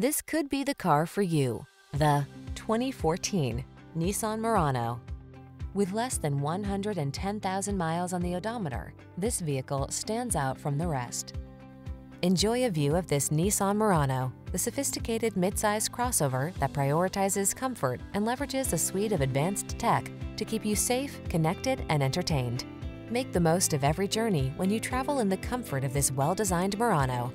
This could be the car for you. The 2014 Nissan Murano. With less than 110,000 miles on the odometer, this vehicle stands out from the rest. Enjoy a view of this Nissan Murano, the sophisticated midsize crossover that prioritizes comfort and leverages a suite of advanced tech to keep you safe, connected, and entertained. Make the most of every journey when you travel in the comfort of this well-designed Murano.